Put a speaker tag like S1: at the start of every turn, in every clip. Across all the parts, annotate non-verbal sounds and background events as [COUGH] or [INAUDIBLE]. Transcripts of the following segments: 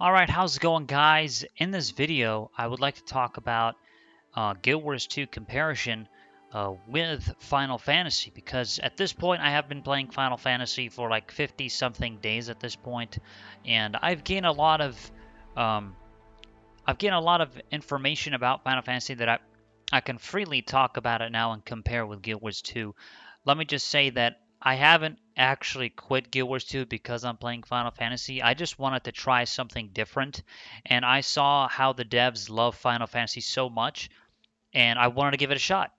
S1: Alright, how's it going guys? In this video, I would like to talk about uh, Guild Wars 2 comparison uh, with Final Fantasy because at this point I have been playing Final Fantasy for like 50 something days at this point and I've gained a lot of um, I've gained a lot of information about Final Fantasy that I I can freely talk about it now and compare with Guild Wars 2. Let me just say that I haven't actually quit Guild Wars 2 because I'm playing Final Fantasy. I just wanted to try something different, and I saw how the devs love Final Fantasy so much, and I wanted to give it a shot.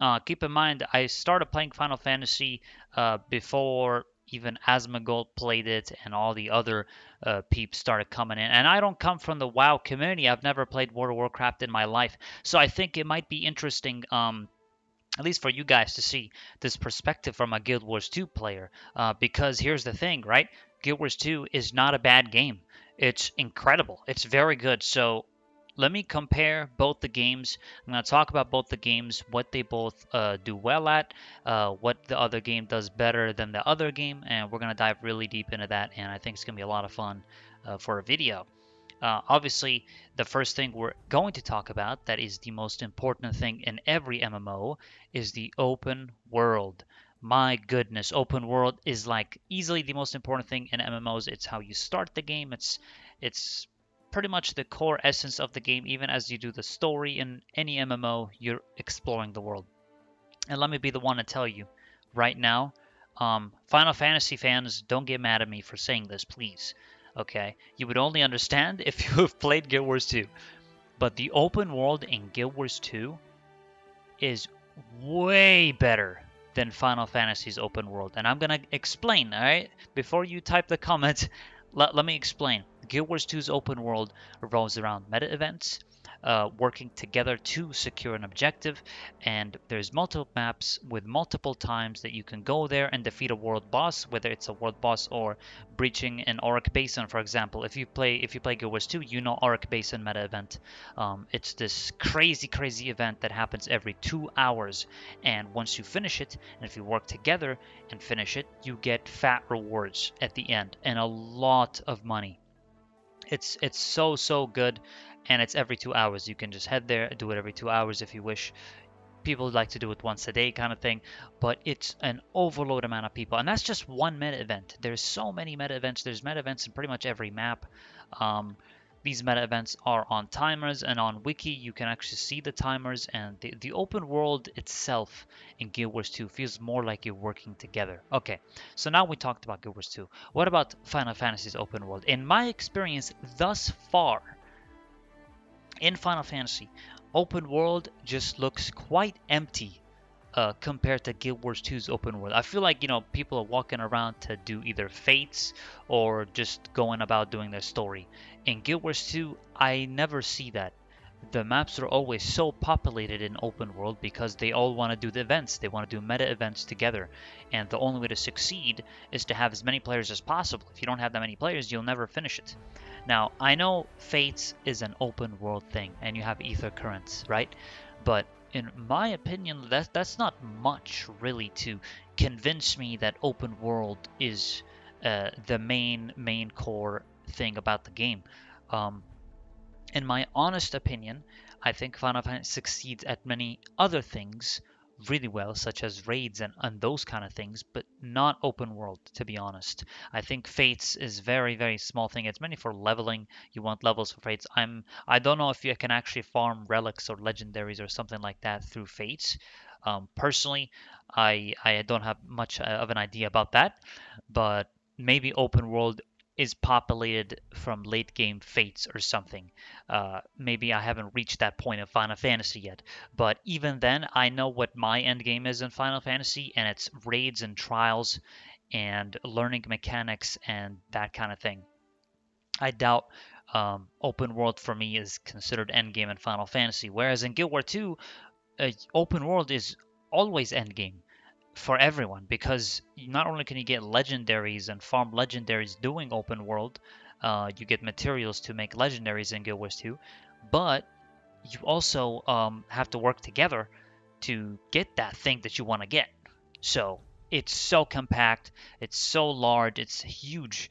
S1: Uh, keep in mind, I started playing Final Fantasy uh, before even Asmongold played it, and all the other uh, peeps started coming in. And I don't come from the WoW community. I've never played World of Warcraft in my life, so I think it might be interesting. Um, at least for you guys to see this perspective from a Guild Wars 2 player. Uh, because here's the thing, right? Guild Wars 2 is not a bad game. It's incredible. It's very good. So let me compare both the games. I'm going to talk about both the games, what they both uh, do well at, uh, what the other game does better than the other game, and we're going to dive really deep into that. And I think it's going to be a lot of fun uh, for a video. Uh, obviously, the first thing we're going to talk about, that is the most important thing in every MMO, is the open world. My goodness, open world is like easily the most important thing in MMOs. It's how you start the game. It's it's pretty much the core essence of the game. Even as you do the story in any MMO, you're exploring the world. And let me be the one to tell you, right now, um, Final Fantasy fans, don't get mad at me for saying this, please okay? You would only understand if [LAUGHS] you have played Guild Wars 2. But the open world in Guild Wars 2 is way better than Final Fantasy's open world. And I'm going to explain, alright? Before you type the [LAUGHS] comment, let, let me explain. Guild Wars 2's open world revolves around meta events, uh, working together to secure an objective. And there's multiple maps with multiple times that you can go there and defeat a world boss, whether it's a world boss or breaching an Auric Basin, for example. If you play if you play Guild Wars 2, you know Auric Basin meta event. Um, it's this crazy, crazy event that happens every two hours. And once you finish it, and if you work together and finish it, you get fat rewards at the end and a lot of money. It's it's so so good and it's every two hours. You can just head there, do it every two hours if you wish. People like to do it once a day kind of thing, but it's an overload amount of people, and that's just one meta event. There's so many meta events. There's meta events in pretty much every map. Um, these meta events are on timers and on wiki you can actually see the timers and the, the open world itself in Guild Wars 2 feels more like you're working together. Okay, so now we talked about Guild Wars 2. What about Final Fantasy's open world? In my experience thus far, in Final Fantasy, open world just looks quite empty uh, compared to Guild Wars 2's open world. I feel like you know people are walking around to do either fates or just going about doing their story. In Guild Wars 2, I never see that. The maps are always so populated in open world because they all want to do the events. They want to do meta events together. And the only way to succeed is to have as many players as possible. If you don't have that many players, you'll never finish it. Now, I know Fates is an open world thing and you have ether currents, right? But in my opinion, that, that's not much really to convince me that open world is uh, the main, main core thing about the game. Um, in my honest opinion, I think Final Fantasy succeeds at many other things really well, such as raids and, and those kind of things, but not open world, to be honest. I think Fates is very, very small thing. It's mainly for leveling. You want levels for Fates. I'm I don't know if you can actually farm relics or legendaries or something like that through Fates. Um, personally, I I don't have much uh, of an idea about that, but maybe open world is populated from late game fates or something. Uh, maybe I haven't reached that point of Final Fantasy yet, but even then, I know what my end game is in Final Fantasy, and it's raids and trials and learning mechanics and that kind of thing. I doubt um, open world for me is considered end game in Final Fantasy, whereas in Guild Wars 2, uh, open world is always end game for everyone because not only can you get legendaries and farm legendaries doing open world, uh, you get materials to make legendaries in Guild Wars 2, but you also um, have to work together to get that thing that you want to get. So it's so compact, it's so large, it's huge.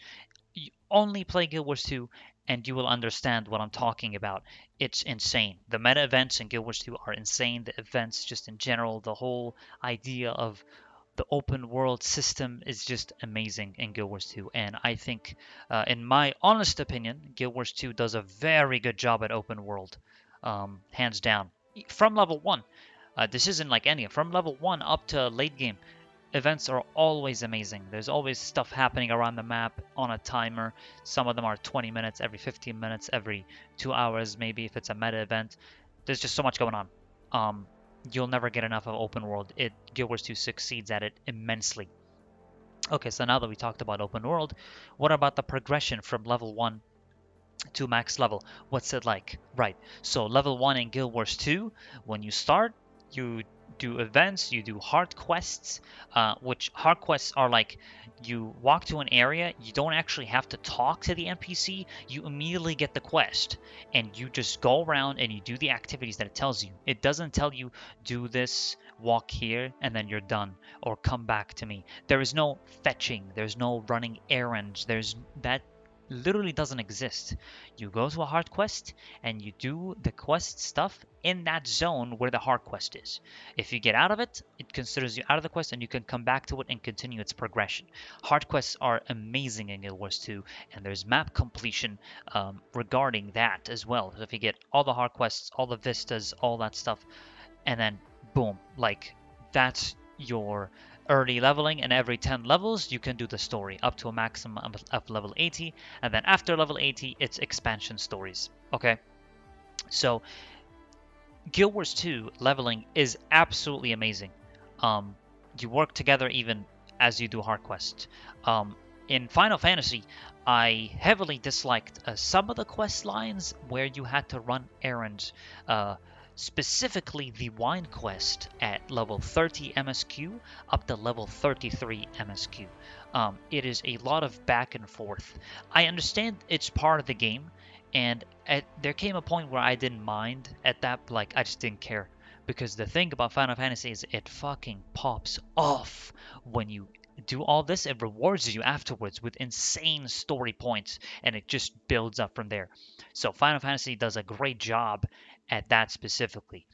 S1: you only play Guild Wars 2 and you will understand what I'm talking about. It's insane. The meta events in Guild Wars 2 are insane. The events, just in general, the whole idea of the open world system is just amazing in Guild Wars 2. And I think, uh, in my honest opinion, Guild Wars 2 does a very good job at open world, um, hands down. From level 1, uh, this isn't like any, from level 1 up to late game, events are always amazing. There's always stuff happening around the map on a timer. Some of them are 20 minutes, every 15 minutes, every two hours, maybe if it's a meta event. There's just so much going on. Um, you'll never get enough of open world. It Guild Wars 2 succeeds at it immensely. Okay, so now that we talked about open world, what about the progression from level 1 to max level? What's it like? Right, so level 1 in Guild Wars 2, when you start, you do events, you do heart quests, uh, which heart quests are like you walk to an area, you don't actually have to talk to the NPC, you immediately get the quest, and you just go around and you do the activities that it tells you. It doesn't tell you, do this, walk here, and then you're done, or come back to me. There is no fetching, there's no running errands, there's that literally doesn't exist. You go to a heart quest and you do the quest stuff in that zone where the heart quest is. If you get out of it, it considers you out of the quest and you can come back to it and continue its progression. Heart quests are amazing in Guild Wars 2 and there's map completion um, regarding that as well. So if you get all the heart quests, all the vistas, all that stuff, and then boom, like that's your early leveling and every 10 levels you can do the story up to a maximum of, level 80 and then after level 80 it's expansion stories okay? So guild wars 2 leveling is absolutely amazing. Um, you work together even as you do heart quests. Um, in final fantasy i heavily disliked uh, some of the quest lines where you had to run errands uh, specifically the wine quest at level 30 MSQ up to level 33 MSQ. Um, it is a lot of back and forth. I understand it's part of the game, and at, there came a point where I didn't mind at that, like, I just didn't care. Because the thing about Final Fantasy is it fucking pops off when you do all this. It rewards you afterwards with insane story points, and it just builds up from there. So Final Fantasy does a great job at that specifically.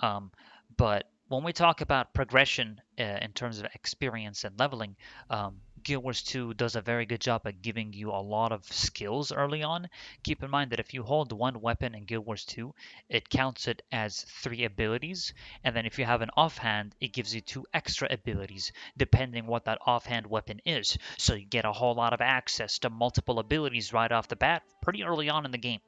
S1: Um, but when we talk about progression uh, in terms of experience and leveling, um, Guild Wars 2 does a very good job at giving you a lot of skills early on. Keep in mind that if you hold one weapon in Guild Wars 2, it counts it as three abilities, and then if you have an offhand, it gives you two extra abilities depending what that offhand weapon is. So you get a whole lot of access to multiple abilities right off the bat pretty early on in the game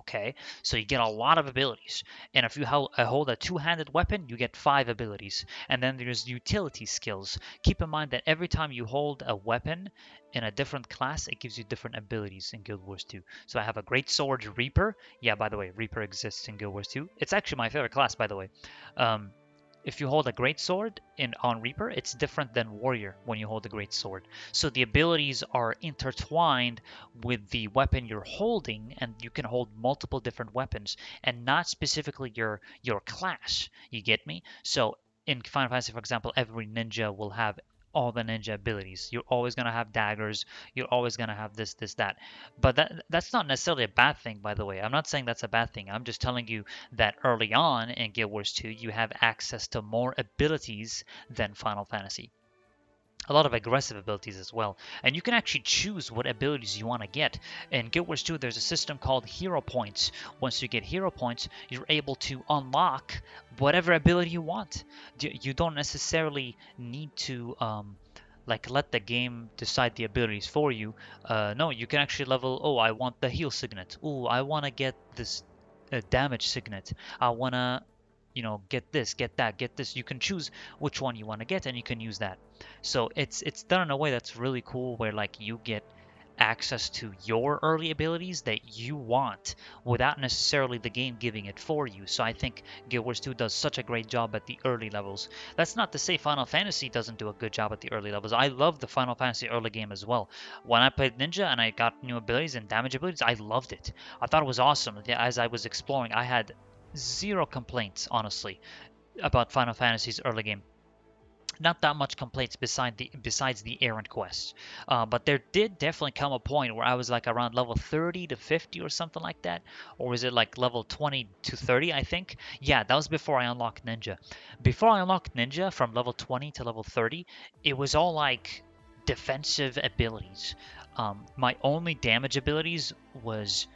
S1: okay? So you get a lot of abilities. And if you uh, hold a two-handed weapon, you get five abilities. And then there's utility skills. Keep in mind that every time you hold a weapon in a different class, it gives you different abilities in Guild Wars 2. So I have a Great Sword Reaper. Yeah, by the way, Reaper exists in Guild Wars 2. It's actually my favorite class, by the way. Um, if you hold a great sword in on Reaper, it's different than Warrior when you hold a great sword. So the abilities are intertwined with the weapon you're holding, and you can hold multiple different weapons, and not specifically your your class. You get me? So in Final Fantasy, for example, every ninja will have all the ninja abilities. You're always gonna have daggers. You're always gonna have this, this, that. But that that's not necessarily a bad thing, by the way. I'm not saying that's a bad thing. I'm just telling you that early on in Guild Wars 2, you have access to more abilities than Final Fantasy a lot of aggressive abilities as well. And you can actually choose what abilities you want to get. In Guild Wars 2, there's a system called Hero Points. Once you get Hero Points, you're able to unlock whatever ability you want. You don't necessarily need to um, like let the game decide the abilities for you. Uh, no, you can actually level. Oh, I want the heal signet. Oh, I want to get this uh, damage signet. I want to you know get this get that get this you can choose which one you want to get and you can use that so it's it's done in a way that's really cool where like you get access to your early abilities that you want without necessarily the game giving it for you. So I think Guild Wars 2 does such a great job at the early levels. That's not to say Final Fantasy doesn't do a good job at the early levels. I love the Final Fantasy early game as well. When I played Ninja and I got new abilities and damage abilities, I loved it. I thought it was awesome. As I was exploring, I had zero complaints, honestly, about Final Fantasy's early game. not that much complaints beside the besides the errand quests uh, but there did definitely come a point where i was like around level 30 to 50 or something like that. Or was it like level 20 to 30 i think? Yeah that was before i unlocked ninja. Before i unlocked ninja from level 20 to level 30 it was all like defensive abilities. Um, my only damage abilities was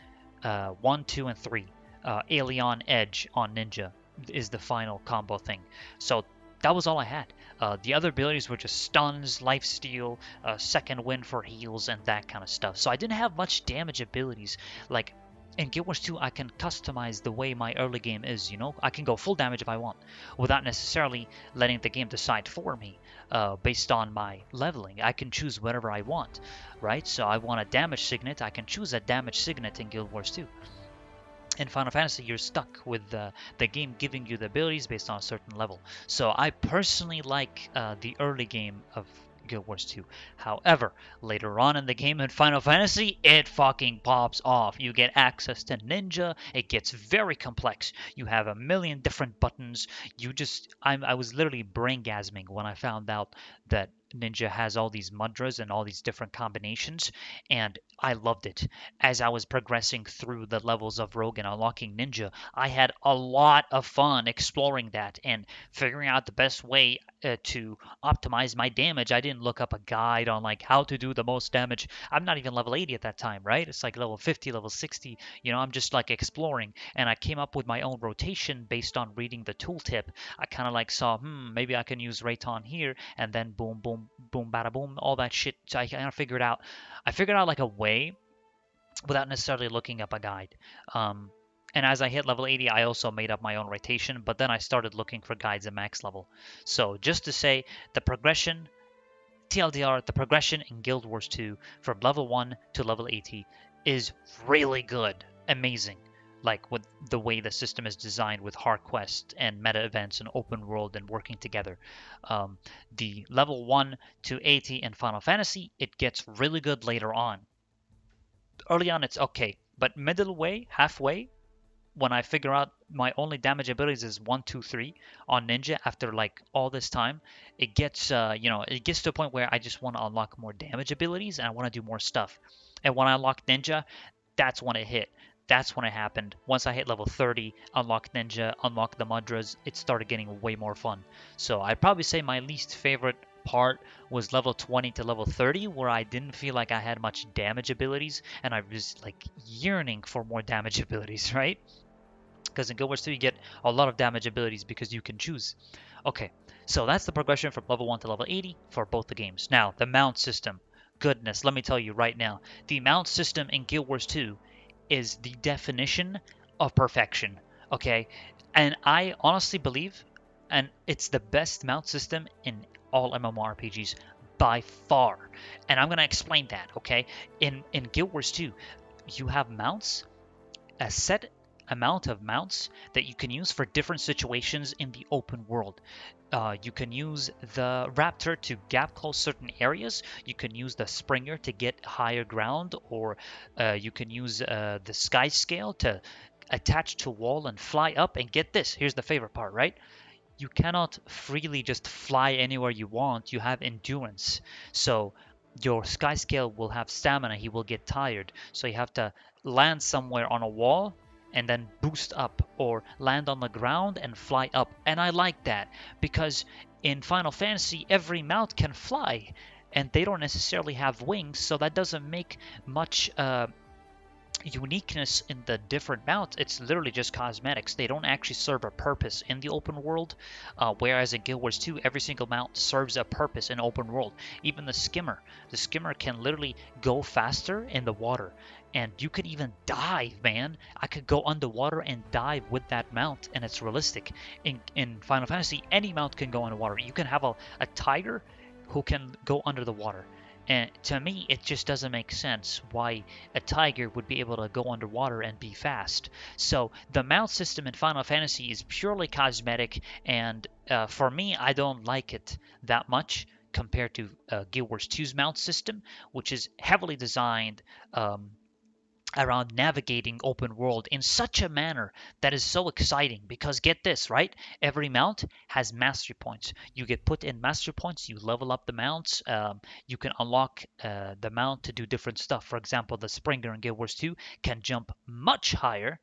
S1: uh, 1 2 and 3 uh, Aeolian Edge on Ninja is the final combo thing. So that was all I had. Uh, the other abilities were just stuns, life steal, uh, second wind for heals, and that kind of stuff. So I didn't have much damage abilities. Like in Guild Wars 2, I can customize the way my early game is, you know? I can go full damage if I want, without necessarily letting the game decide for me uh, based on my leveling. I can choose whatever I want, right? So I want a damage signet, I can choose a damage signet in Guild Wars 2 in Final Fantasy, you're stuck with the, the game giving you the abilities based on a certain level. So I personally like uh, the early game of Guild Wars 2. However, later on in the game in Final Fantasy, it fucking pops off. You get access to Ninja. It gets very complex. You have a million different buttons. You just, I'm, I was literally braingasming when I found out that Ninja has all these mudras and all these different combinations, and I loved it. As I was progressing through the levels of Rogue and unlocking Ninja, I had a lot of fun exploring that and figuring out the best way uh, to optimize my damage. I didn't look up a guide on like how to do the most damage. I'm not even level 80 at that time, right? It's like level 50, level 60. You know, I'm just like exploring, and I came up with my own rotation based on reading the tooltip. I kind of like saw, hmm, maybe I can use Raiton here, and then boom, boom boom, bada boom, all that shit. So I kind of figured out, I figured out like a way without necessarily looking up a guide. Um, and as I hit level 80, I also made up my own rotation, but then I started looking for guides at max level. So just to say, the progression, TLDR, the progression in Guild Wars 2 from level 1 to level 80 is really good, amazing like with the way the system is designed with heart quests and meta events and open world and working together. Um, the level 1 to 80 in Final Fantasy, it gets really good later on. Early on, it's okay, but middle way, halfway, when I figure out my only damage abilities is one, two, three on Ninja after like all this time, it gets uh, you know it gets to a point where I just want to unlock more damage abilities and I want to do more stuff. And when I unlock Ninja, that's when it hit that's when it happened. Once I hit level 30, unlock Ninja, unlock the Mudras, it started getting way more fun. So I'd probably say my least favorite part was level 20 to level 30 where I didn't feel like I had much damage abilities and I was like yearning for more damage [LAUGHS] abilities, right? Because in Guild Wars 2 you get a lot of damage abilities because you can choose. Okay, so that's the progression from level 1 to level 80 for both the games. Now, the mount system. Goodness, let me tell you right now. The mount system in Guild Wars 2 is the definition of perfection. Okay, and I honestly believe, and it's the best mount system in all MMORPGs by far. And I'm gonna explain that. Okay, in in Guild Wars 2, you have mounts, a set amount of mounts that you can use for different situations in the open world. Uh, you can use the Raptor to gap close certain areas. You can use the Springer to get higher ground, or uh, you can use uh, the Sky Scale to attach to wall and fly up. And get this, here's the favorite part, right? You cannot freely just fly anywhere you want. You have endurance. So your Sky Scale will have stamina. He will get tired. So you have to land somewhere on a wall and then boost up or land on the ground and fly up. And I like that because in Final Fantasy, every mount can fly and they don't necessarily have wings, so that doesn't make much uh, uniqueness in the different mounts. It's literally just cosmetics. They don't actually serve a purpose in the open world, uh, whereas in Guild Wars 2, every single mount serves a purpose in open world. Even the skimmer. The skimmer can literally go faster in the water and you could even dive man. I could go underwater and dive with that mount and it's realistic. In in final fantasy any mount can go underwater. You can have a, a tiger who can go under the water. And to me it just doesn't make sense why a tiger would be able to go underwater and be fast. So the mount system in final fantasy is purely cosmetic and uh, for me i don't like it that much compared to uh, Guild Wars 2's mount system, which is heavily designed um, around navigating open world in such a manner that is so exciting because get this right? Every mount has mastery points. You get put in mastery points you level up the mounts um, you can unlock uh, the mount to do different stuff. For example the springer in guild wars 2 can jump much higher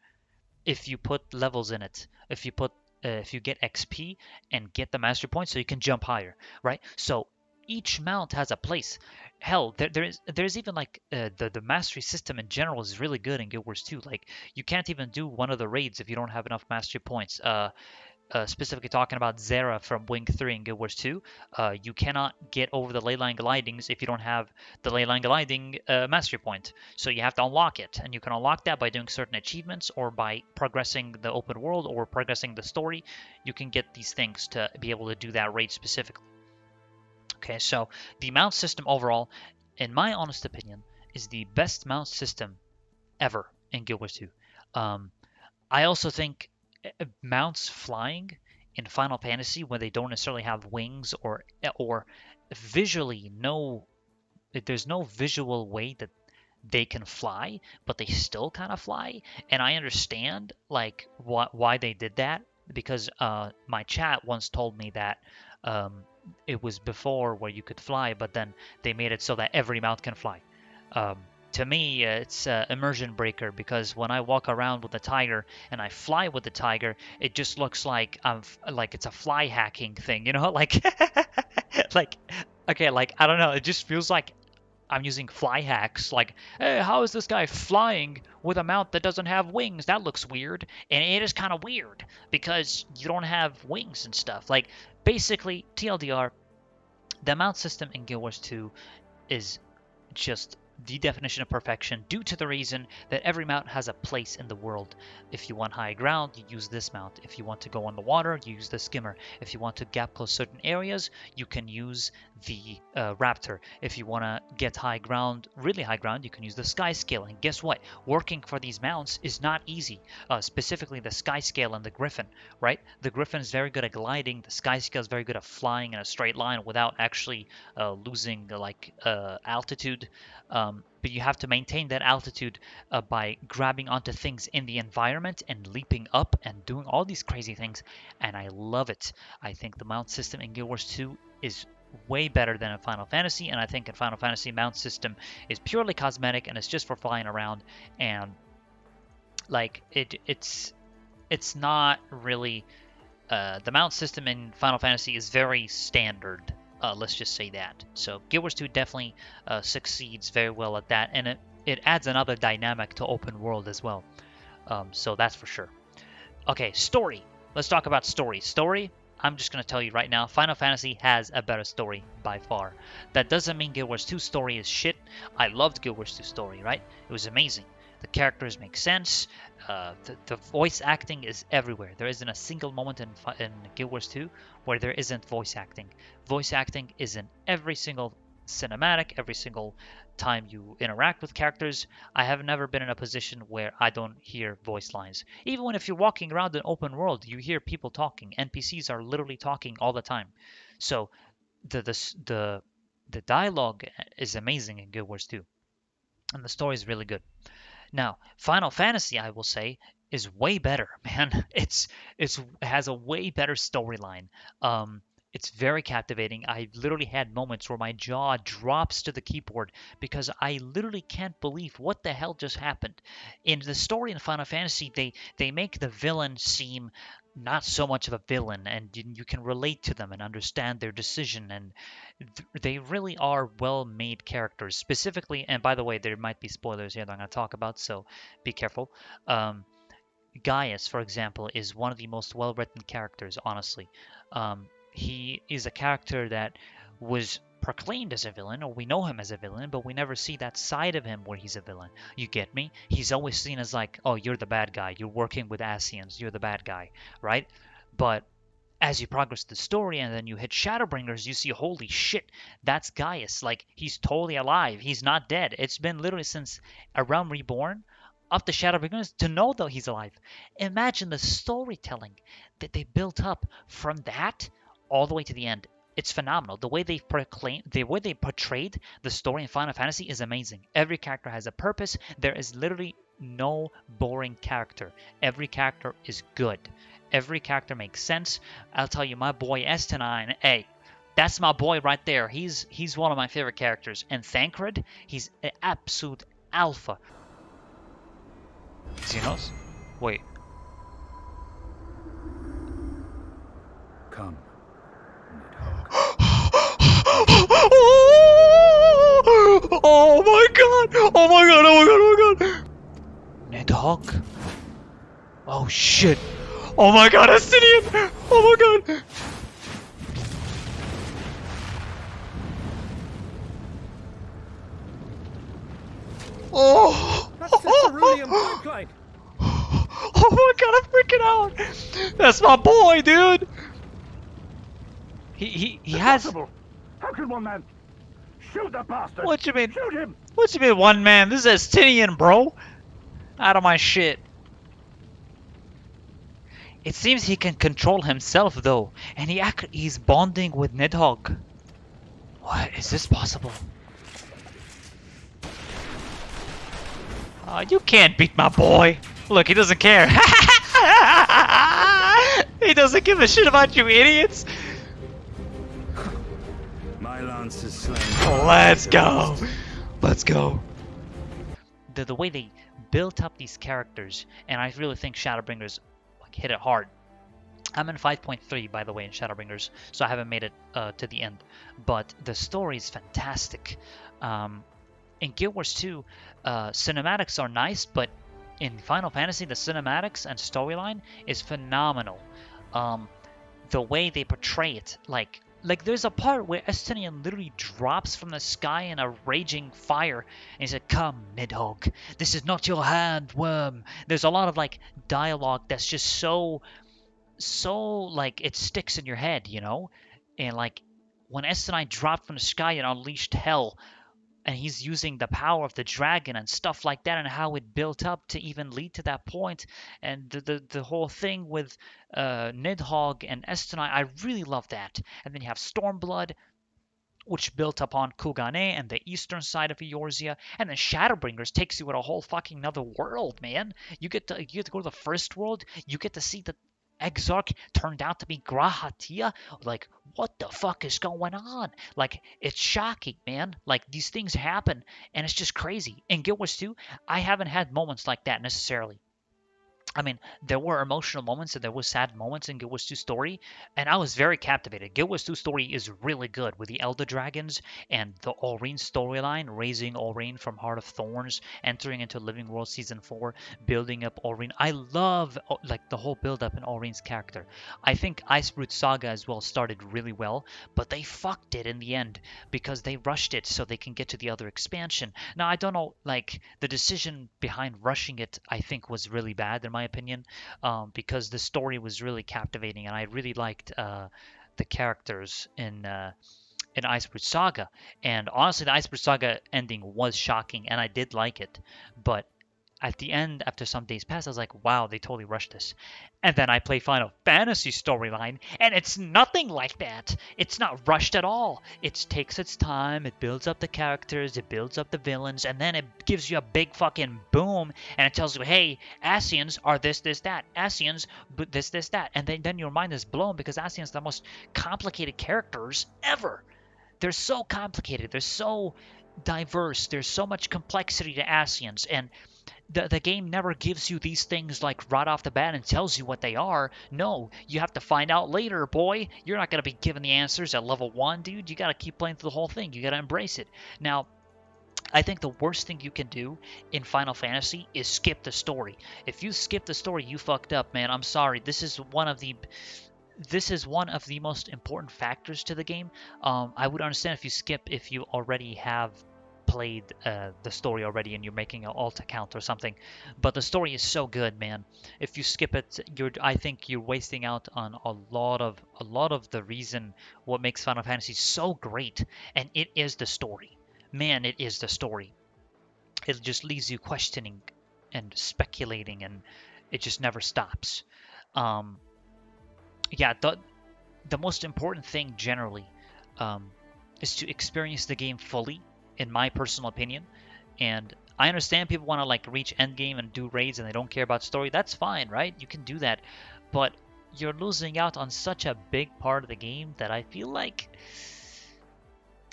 S1: if you put levels in it if you put uh, if you get xp and get the mastery points so you can jump higher right? So each mount has a place hell, there, there is there's even like uh, the the mastery system in general is really good in Guild Wars 2. Like you can't even do one of the raids if you don't have enough mastery points. Uh, uh, specifically talking about Xera from Wing 3 in Guild Wars 2, uh, you cannot get over the Leyline Glidings if you don't have the Leyline Gliding uh, Mastery Point. So you have to unlock it, and you can unlock that by doing certain achievements or by progressing the open world or progressing the story. You can get these things to be able to do that raid specifically. Okay, so the mount system overall, in my honest opinion, is the best mount system ever in Guild Wars 2. Um, I also think eh, eh, mounts flying in Final Fantasy when they don't necessarily have wings or eh, or visually no there's no visual way that they can fly, but they still kind of fly. And I understand like wh- why they did that because uh, my chat once told me that um, it was before where you could fly, but then they made it so that every mount can fly. Um, to me, uh, it's uh, immersion breaker because when I walk around with the tiger and I fly with the tiger, it just looks like I'm f- like it's a fly hacking thing, you know, [LAUGHS] like [LAUGHS] like okay, like I don't know, it just feels like I'm using fly hacks. Like, hey, how is this guy flying with a mount that doesn't have wings? That looks weird. And it is kind of weird because you don't have wings and stuff. Like, basically, TLDR, the mount system in Guild Wars 2 is just the definition of perfection due to the reason that every mount has a place in the world. If you want high ground, you use this mount. If you want to go on the water, you use the skimmer. If you want to gap close certain areas, you can use the uh, raptor. If you want to get high ground, really high ground, you can use the sky scale. And guess what? Working for these mounts is not easy. Uh, specifically, the sky scale and the griffin, right? The griffin is very good at gliding. The sky scale is very good at flying in a straight line without actually uh, losing like uh, altitude. Um, but you have to maintain that altitude uh, by grabbing onto things in the environment and leaping up and doing all these crazy things. And I love it. I think the mount system in Guild Wars 2 is way better than in Final Fantasy, and I think in Final Fantasy mount system is purely cosmetic and it's just for flying around and like it it's it's not really uh, the mount system in Final Fantasy is very standard uh, let's just say that. So Guild Wars 2 definitely uh, succeeds very well at that, and it, it adds another dynamic to open world as well. Um, so that's for sure. Okay, story. Let's talk about story. Story, I'm just going to tell you right now, Final Fantasy has a better story by far. That doesn't mean Guild Wars 2 story is shit. I loved Guild Wars 2 story, right? It was amazing. The characters make sense. Uh, the, the, voice acting is everywhere. There isn't a single moment in, in Guild Wars 2 where there isn't voice acting. Voice acting is in every single cinematic, every single time you interact with characters. I have never been in a position where I don't hear voice lines. Even when if you're walking around an open world, you hear people talking. NPCs are literally talking all the time. So the the the, the dialogue is amazing in Guild Wars 2. And the story is really good. Now, Final Fantasy, I will say, is way better, [LAUGHS] man. It's it's it has a way better storyline. Um, it's very captivating. I literally had moments where my jaw drops to the keyboard because I literally can't believe what the hell just happened. In the story in Final Fantasy, they they make the villain seem not so much of a villain and you, can relate to them and understand their decision and th- they really are well made characters specifically and by the way there might be spoilers here that i'm going to talk about so be careful um, gaius for example is one of the most well written characters honestly um, he is a character that was proclaimed as a villain, or we know him as a villain, but we never see that side of him where he's a villain. You get me? He's always seen as like, oh, you're the bad guy. You're working with Ascians You're the bad guy, right? But as you progress the story and then you hit Shadowbringers, you see, holy shit, that's Gaius. Like, he's totally alive. He's not dead. It's been literally since A Realm Reborn up to Shadowbringers to know that he's alive. Imagine the storytelling that they built up from that all the way to the end it's phenomenal. The way they proclaim, the way they portrayed the story in Final Fantasy is amazing. Every character has a purpose. There is literally no boring character. Every character is good. Every character makes sense. I'll tell you, my boy Estinien, hey, that's my boy right there. He's he's one of my favorite characters. And Thancred, he's an absolute alpha. Zenos? Wait.
S2: Come.
S1: God! Oh my god! Oh my god! Oh my god! Nidhogg? Oh shit! Oh my god, Estinien! Oh my god! Oh!
S2: That's the cerulean pipeline.
S1: Oh my god, I'm freaking out! That's my boy, dude! He he he has
S2: How can one man shoot the bastard?
S1: what you mean?
S2: Shoot him!
S1: What you mean one man? This is Estinien, bro! Out of my shit. It seems he can control himself though, and he ac he's bonding with Nidhogg. What is this possible? Uh, you can't beat my boy. Look, he doesn't care. [LAUGHS] he doesn't give a shit about you idiots. Let's go. Let's go. The the way they built up these characters, and I really think Shadowbringers like hit it hard. I'm in 5.3 by the way in Shadowbringers, so I haven't made it uh, to the end. But the story is fantastic. Um, in Guild Wars 2, uh, cinematics are nice, but in Final Fantasy, the cinematics and storyline is phenomenal. Um, the way they portray it, like like there's a part where Estinien literally drops from the sky in a raging fire and he said, Come, Nidhogg, this is not your hand, worm. There's a lot of like dialogue that's just so so like it sticks in your head, you know? And like when Estinien dropped from the sky and unleashed hell and he's using the power of the dragon and stuff like that and how it built up to even lead to that point and the the, the whole thing with uh, Nidhogg and Estinien, I really love that. And then you have Stormblood, which built upon Kugane and the eastern side of Eorzea, and then Shadowbringers takes you to a whole fucking another world, man. You get to you get to go to the first world, you get to see the Exarch turned out to be G'raha Tia. Like, what the fuck is going on? Like, it's shocking, man. Like, these things happen, and it's just crazy. In Guild Wars 2, I haven't had moments like that necessarily. I mean, there were emotional moments and there were sad moments in Guild Wars 2 story, and I was very captivated. Guild Wars 2 story is really good with the Elder Dragons and the Aurene storyline, raising Aurene from Heart of Thorns, entering into Living World Season 4, building up Aurene. I love uh, like the whole build up in Aurene's character. I think Icebrood Saga as well started really well, but they fucked it in the end because they rushed it so they can get to the other expansion. Now, I don't know, like, the decision behind rushing it, I think, was really bad in my opinion, um, because the story was really captivating and I really liked uh, the characters in uh, in Icebrood Saga. And honestly, the Icebrood Saga ending was shocking, and I did like it. But at the end, after some days passed, I was like, wow, they totally rushed this. And then I play Final Fantasy storyline, and it's nothing like that. It's not rushed at all. It takes its time, it builds up the characters, it builds up the villains, and then it gives you a big fucking boom, and it tells you, hey, Ascians are this, this, that. Ascians, but this, this, that. And then, then your mind is blown because Ascians are the most complicated characters ever. They're so complicated. They're so diverse. There's so much complexity to Ascians, and the, the game never gives you these things like right off the bat and tells you what they are. No, you have to find out later, boy. You're not going to be given the answers at level 1, dude. You got to keep playing through the whole thing. You got to embrace it. Now, I think the worst thing you can do in Final Fantasy is skip the story. If you skip the story, you fucked up, man. I'm sorry. This is one of the this is one of the most important factors to the game. Um, I would understand if you skip if you already have played uh, the story already and you're making an alt account or something. But the story is so good, man. If you skip it, you're I think you're wasting out on a lot of a lot of the reason what makes Final Fantasy so great, and it is the story. Man, it is the story. It just leaves you questioning and speculating, and it just never stops. Um, yeah, the the most important thing generally um, is to experience the game fully, in my personal opinion. And I understand people want to like reach endgame and do raids and they don't care about story. That's fine, right? You can do that, but you're losing out on such a big part of the game that I feel like,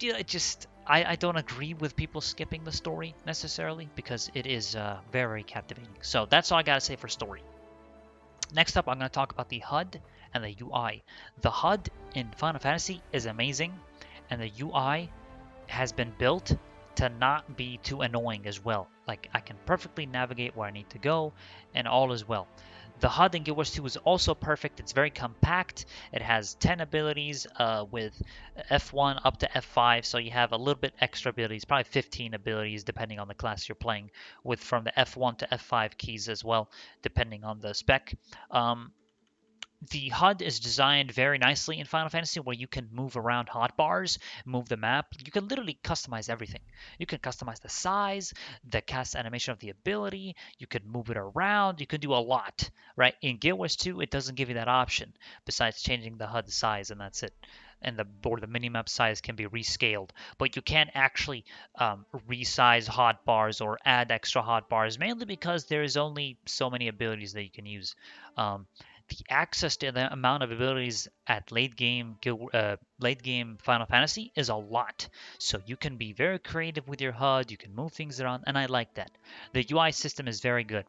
S1: yeah, it just I, I don't agree with people skipping the story necessarily because it is uh, very captivating. So that's all I gotta say for story. Next up, I'm gonna talk about the HUD and the UI. The HUD in Final Fantasy is amazing, and the UI has been built to not be too annoying as well. Like I can perfectly navigate where I need to go, and all is well. The HUD in Guild Wars 2 is also perfect. It's very compact. It has 10 abilities uh, with F1 up to F5, so you have a little bit extra abilities, probably 15 abilities depending on the class you're playing with from the F1 to F5 keys as well, depending on the spec. Um, the HUD is designed very nicely in Final Fantasy where you can move around hotbars, move the map. You can literally customize everything. You can customize the size, the cast animation of the ability, you can move it around, you can do a lot, right? In Guild Wars 2, it doesn't give you that option besides changing the HUD size and that's it. And the or the minimap size can be rescaled, but you can't actually um, resize hotbars or add extra hotbars, mainly because there is only so many abilities that you can use. Um, the access to the amount of abilities at late game uh, late game Final Fantasy is a lot. So you can be very creative with your HUD, you can move things around, and I like that. The UI system is very good.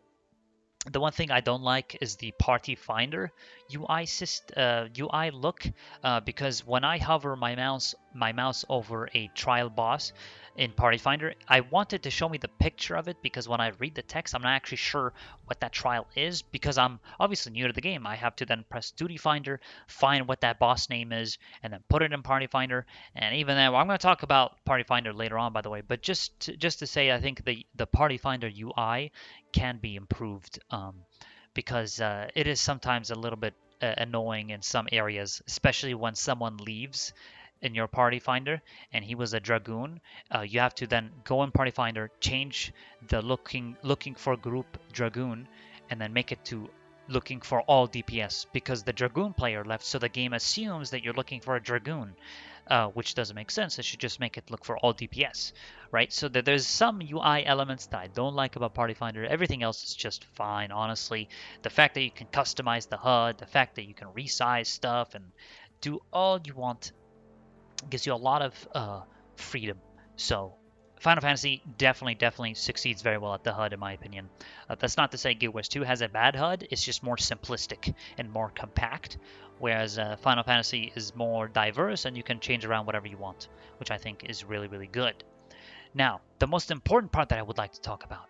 S1: The one thing I don't like is the Party Finder UI uh, UI look uh, because when I hover my mouse my mouse over a trial boss, in Party Finder. I wanted to show me the picture of it because when I read the text, I'm not actually sure what that trial is because I'm obviously new to the game. I have to then press Duty Finder, find what that boss name is, and then put it in Party Finder. And even then, well, I'm going to talk about Party Finder later on, by the way. But just to, just to say, I think the the Party Finder UI can be improved um, because uh, it is sometimes a little bit uh, annoying in some areas, especially when someone leaves in your party finder and he was a dragoon uh, you have to then go in party finder change the looking looking for group dragoon and then make it to looking for all dps because the dragoon player left so the game assumes that you're looking for a dragoon uh, which doesn't make sense. It should just make it look for all dps right? So that there's some ui elements that i don't like about party finder. Everything else is just fine honestly. The fact that you can customize the hud the fact that you can resize stuff and do all you want gives you a lot of uh, freedom. So Final Fantasy definitely, definitely succeeds very well at the HUD, in my opinion. Uh, that's not to say Guild Wars 2 has a bad HUD. It's just more simplistic and more compact, whereas uh, Final Fantasy is more diverse and you can change around whatever you want, which I think is really, really good. Now, the most important part that I would like to talk about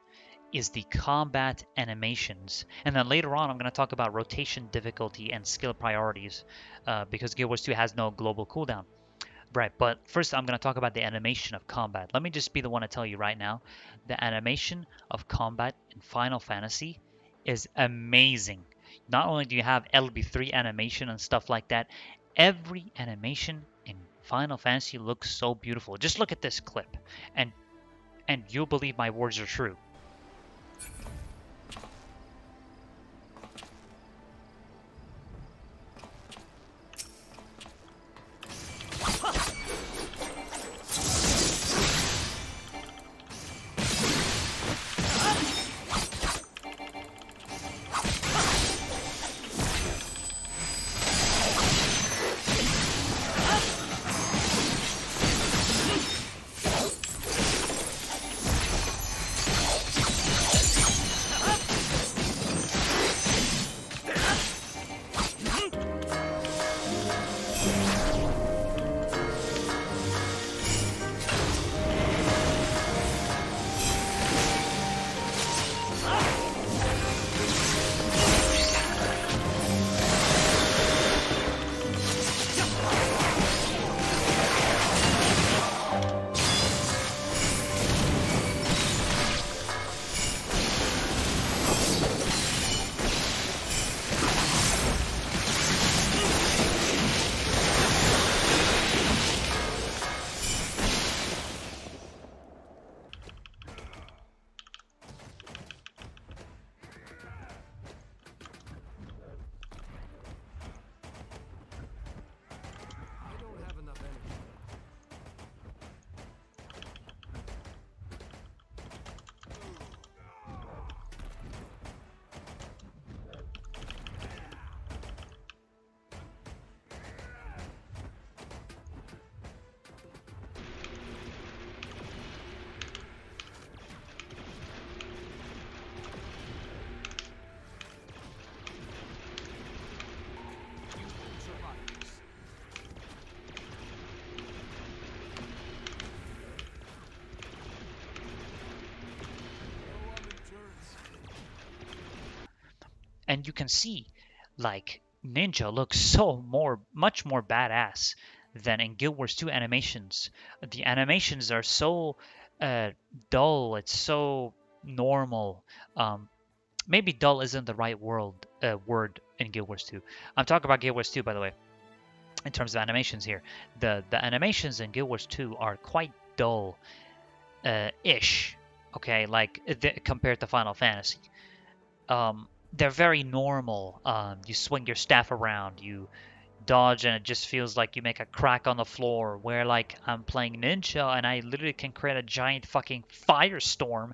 S1: is the combat animations. And then later on, I'm going to talk about rotation difficulty and skill priorities uh, because Guild Wars 2 has no global cooldown. Right, but first I'm going to talk about the animation of combat. Let me just be the one to tell you right now. The animation of combat in Final Fantasy is amazing. Not only do you have LB3 animation and stuff like that, every animation in Final Fantasy looks so beautiful. Just look at this clip and and you'll believe my words are true. And you can see like Ninja looks so more much more badass than in Guild Wars 2 animations. The animations are so uh, dull. It's so normal. Um, maybe dull isn't the right world uh, word in Guild Wars 2. I'm talking about Guild Wars 2, by the way. In terms of animations here, the the animations in Guild Wars 2 are quite dull, uh, ish. Okay, like compared to Final Fantasy. Um, they're very normal. Um, you swing your staff around, you dodge, and it just feels like you make a crack on the floor. Where like I'm playing ninja, and I literally can create a giant fucking firestorm,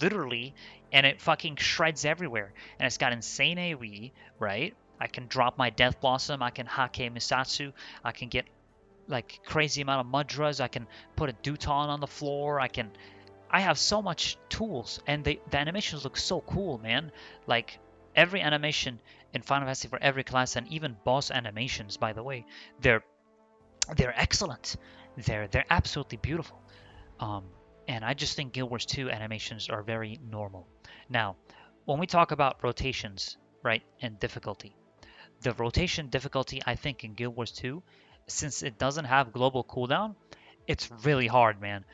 S1: literally, and it fucking shreds everywhere. And it's got insane AoE, right? I can drop my Death Blossom. I can Hake Misatsu. I can get like crazy amount of mudras. I can put a Doton on the floor. I can. I have so much tools, and the the animations look so cool, man. Like every animation in Final Fantasy for every class and even boss animations, by the way, they're they're excellent. They're they're absolutely beautiful. Um, and I just think Guild Wars 2 animations are very normal. Now, when we talk about rotations, right, and difficulty, the rotation difficulty I think in Guild Wars 2, since it doesn't have global cooldown, it's really hard, man.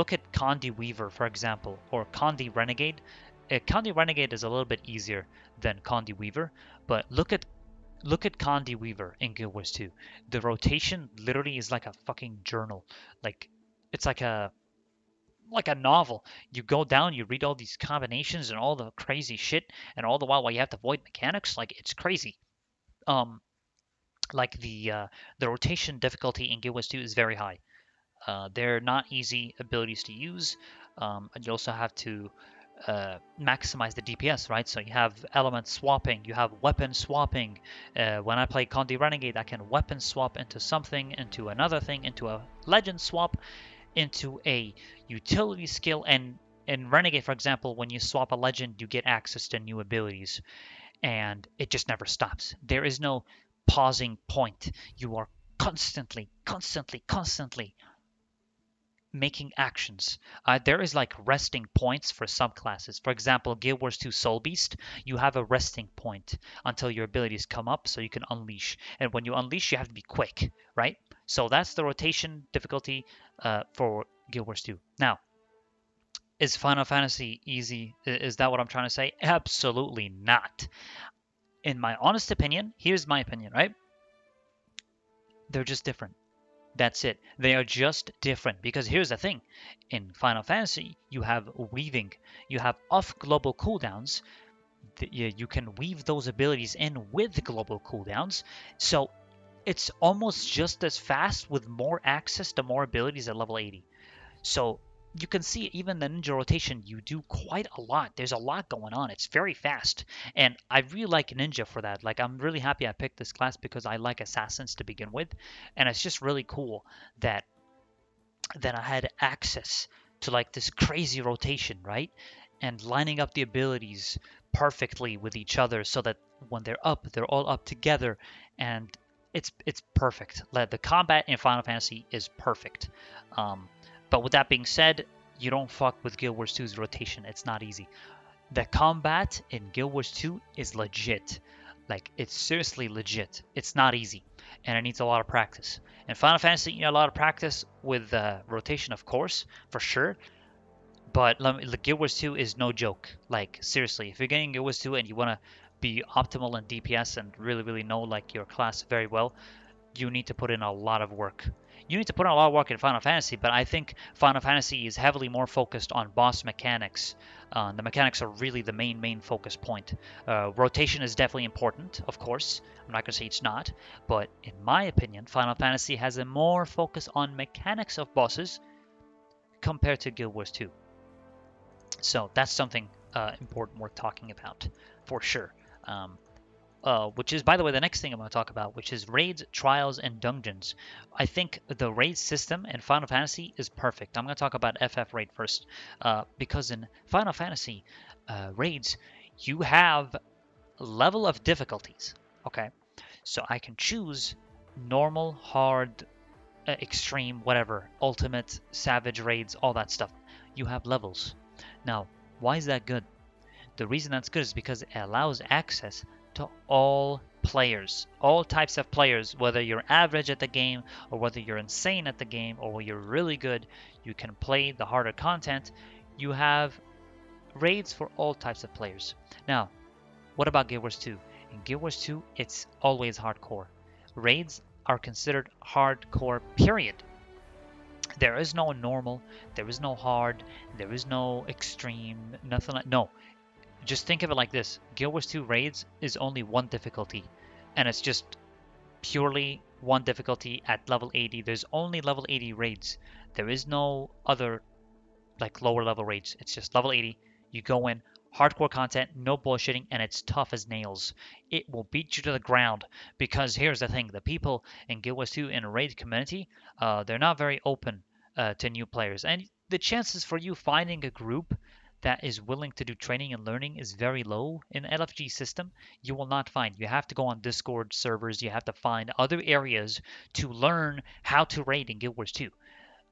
S1: Look at Condi Weaver, for example, or Condi Renegade. Uh, Condi Renegade is a little bit easier than Condi Weaver, but look at look at Condi Weaver in Guild Wars 2. The rotation literally is like a fucking journal. Like it's like a like a novel. You go down, you read all these combinations and all the crazy shit, and all the while while you have to avoid mechanics, like it's crazy. Um, like the uh, the rotation difficulty in Guild Wars 2 is very high. Uh, they're not easy abilities to use. Um, and you also have to uh, maximize the DPS, right? So you have element swapping, you have weapon swapping. Uh, when I play Condi Renegade, I can weapon swap into something, into another thing, into a legend swap, into a utility skill. And in Renegade, for example, when you swap a legend, you get access to new abilities. And it just never stops. There is no pausing point. You are constantly, constantly, constantly making actions. Uh, there is like resting points for subclasses. For example, Guild Wars 2 Soul Beast, you have a resting point until your abilities come up so you can unleash. And when you unleash, you have to be quick, right? So that's the rotation difficulty uh, for Guild Wars 2. Now, is Final Fantasy easy? Is that what I'm trying to say? Absolutely not. In my honest opinion, here's my opinion, right? They're just different. That's it. They are just different because here's the thing. In Final Fantasy, you have weaving. You have off global cooldowns. You can weave those abilities in with global cooldowns. So it's almost just as fast with more access to more abilities at level 80. So you can see even the ninja rotation you do quite a lot. There's a lot going on. It's very fast. And i really like ninja for that. Like i'm really happy i picked this class because i like assassins to begin with. And it's just really cool that that i had access to like this crazy rotation right? And lining up the abilities perfectly with each other so that when they're up they're all up together. And it's it's perfect. Like the combat in final fantasy is perfect. Um, but with that being said, you don't fuck with Guild Wars 2's rotation. It's not easy. The combat in Guild Wars 2 is legit. Like, it's seriously legit. It's not easy. And it needs a lot of practice. In Final Fantasy, you need a lot of practice with uh, rotation, of course, for sure. But me, Guild Wars 2 is no joke. Like, seriously, if you're getting Guild Wars 2 and you want to be optimal in DPS and really, really know like your class very well, you need to put in a lot of work you need to put in a lot of work in Final Fantasy, but I think Final Fantasy is heavily more focused on boss mechanics. Uh, the mechanics are really the main main focus point. Uh, rotation is definitely important, of course. I'm not gonna say it's not, but in my opinion, Final Fantasy has a more focus on mechanics of bosses compared to Guild Wars 2. So that's something uh, important worth talking about for sure. Um, uh, which is, by the way, the next thing I'm going to talk about, which is raids, trials, and dungeons. I think the raid system in Final Fantasy is perfect. I'm going to talk about FF raid first, uh, because in Final Fantasy uh, raids, you have level of difficulties. Okay, so I can choose normal, hard, uh, extreme, whatever, ultimate, savage raids, all that stuff. You have levels. Now, why is that good? The reason that's good is because it allows access to all players, all types of players, whether you're average at the game or whether you're insane at the game or you're really good, you can play the harder content. You have raids for all types of players. Now, what about Guild Wars 2? In Guild Wars 2, it's always hardcore. Raids are considered hardcore, period. There is no normal, there is no hard, there is no extreme, nothing like no. Just think of it like this. Guild Wars 2 Raids is only one difficulty, and it's just purely one difficulty at level 80. There's only level 80 raids. There is no other like lower level raids. It's just level 80. You go in, hardcore content, no bullshitting, and it's tough as nails. It will beat you to the ground because here's the thing: the people in Guild Wars 2 in a raid community, uh, they're not very open uh, to new players, and the chances for you finding a group that is willing to do training and learning is very low in LFG system. You will not find. You have to go on Discord servers. You have to find other areas to learn how to raid in Guild Wars 2.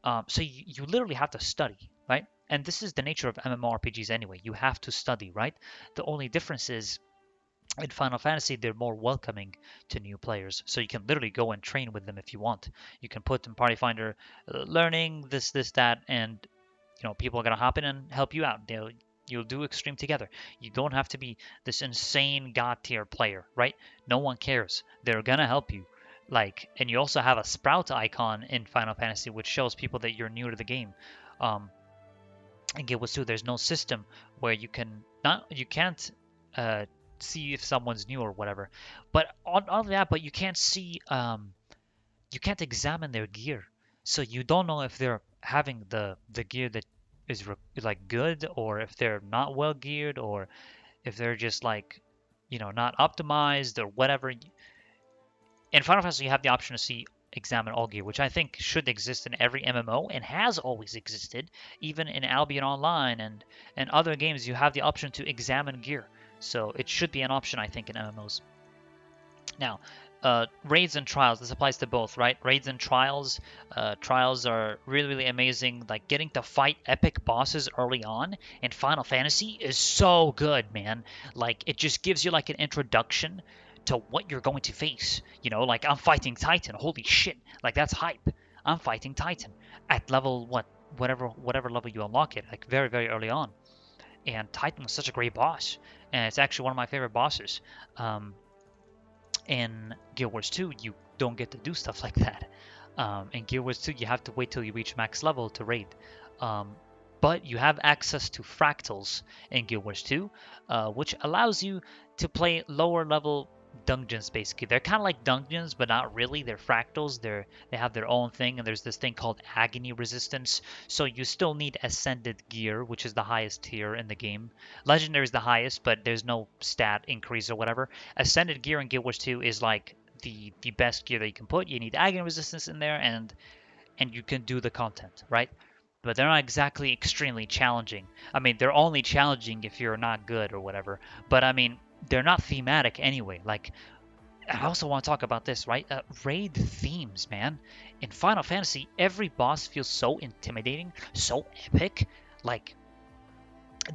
S1: Um, so you, you literally have to study, right? And this is the nature of MMORPGs anyway. You have to study, right? The only difference is in Final Fantasy, they're more welcoming to new players. So you can literally go and train with them if you want. You can put in Party Finder, uh, learning this, this, that, and you know people are gonna hop in and help you out. They'll you'll do extreme together. You don't have to be this insane god tier player, right? No one cares. They're gonna help you. Like, and you also have a sprout icon in Final Fantasy, which shows people that you're new to the game. Um, in Guild 2, there's no system where you can not you can't uh, see if someone's new or whatever. But on, on that, but you can't see um, you can't examine their gear, so you don't know if they're having the the gear that is like good or if they're not well geared or if they're just like you know not optimized or whatever in final fantasy you have the option to see examine all gear which i think should exist in every mmo and has always existed even in albion online and and other games you have the option to examine gear. So it should be an option i think in mmos now uh, raids and trials. This applies to both, right? Raids and trials. Uh, trials are really, really amazing. Like getting to fight epic bosses early on in Final Fantasy is so good, man. Like it just gives you like an introduction to what you're going to face. You know, like I'm fighting Titan. Holy shit! Like that's hype. I'm fighting Titan at level what, whatever, whatever level you unlock it. Like very, very early on. And Titan was such a great boss, and it's actually one of my favorite bosses. Um, in Guild Wars 2, you don't get to do stuff [LAUGHS] like that. Um, in Guild Wars 2, you have to wait till you reach max level to raid. Um, but you have access to fractals in Guild Wars 2, uh, which allows you to play lower level dungeons basically. They're kind of like dungeons, but not really. They're fractals. They're they have their own thing, and there's this thing called agony resistance. So you still need ascended gear, which is the highest tier in the game. Legendary is the highest, but there's no stat increase or whatever. Ascended gear in Guild Wars 2 is like the the best gear that you can put. You need agony resistance in there, and and you can do the content right. But they're not exactly extremely challenging. I mean, they're only challenging if you're not good or whatever. But I mean, they're not thematic anyway. Like, I also want to talk about this, right? Uh, raid themes, man. In Final Fantasy, every boss feels so intimidating, so epic. Like,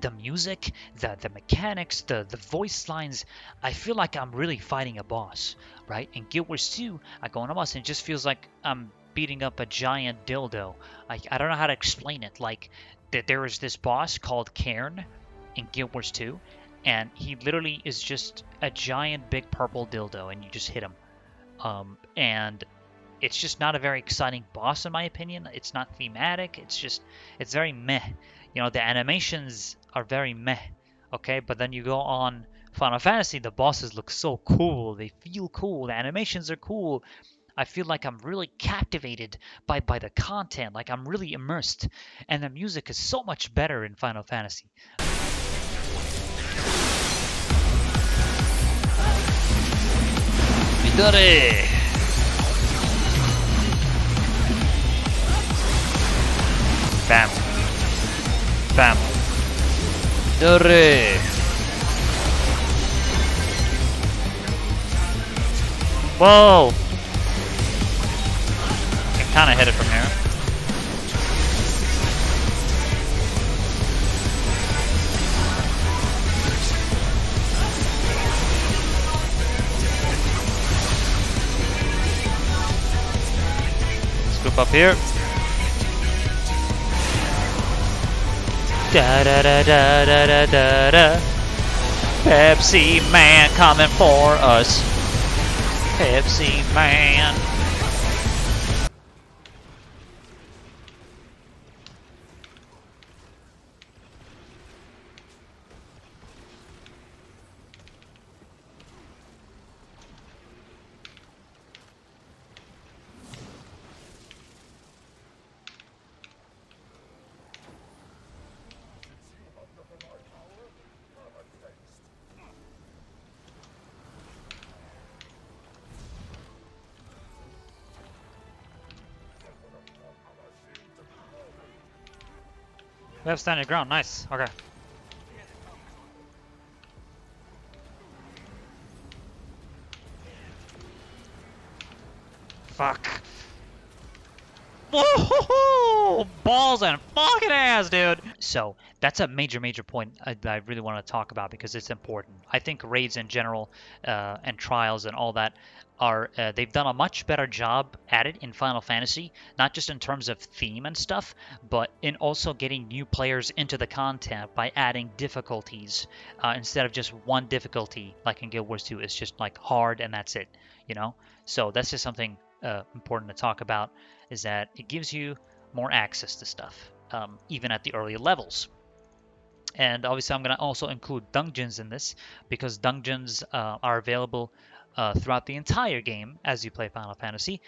S1: the music, the the mechanics, the the voice lines. I feel like I'm really fighting a boss, right? In Guild Wars 2, I go on a boss and it just feels like I'm beating up a giant dildo. I, I don't know how to explain it. Like, th- there is this boss called Cairn in Guild Wars 2, and he literally is just a giant big purple dildo and you just hit him um, and it's just not a very exciting boss in my opinion. It's not thematic. It's just it's very meh. You know, the animations are very meh. Okay, but then you go on Final Fantasy, the bosses look so cool. They feel cool. The animations are cool. I feel like I'm really captivated by by the content. Like I'm really immersed, and the music is so much better in Final Fantasy. Midori. Bam. Bam. Midori. Whoa! Can kind of hit it from here. Up here. Da da da da da da da. Pepsi Man coming for us. Pepsi Man. We have standing ground. Nice. Okay. Fuck. Whoa! [LAUGHS] Balls and fucking ass, dude. So that's a major, major point I, that I really want to talk about because it's important. I think raids in general uh, and trials and all that are uh, they've done a much better job at it in Final Fantasy, not just in terms of theme and stuff, but in also getting new players into the content by adding difficulties uh, instead of just one difficulty like in Guild Wars 2. It's just like hard and that's it, you know. So that's just something uh, important to talk about is that it gives you more access to stuff, um, even at the early levels. And obviously, I'm going to also include dungeons in this because dungeons uh, are available uh, throughout the entire game as you play Final Fantasy.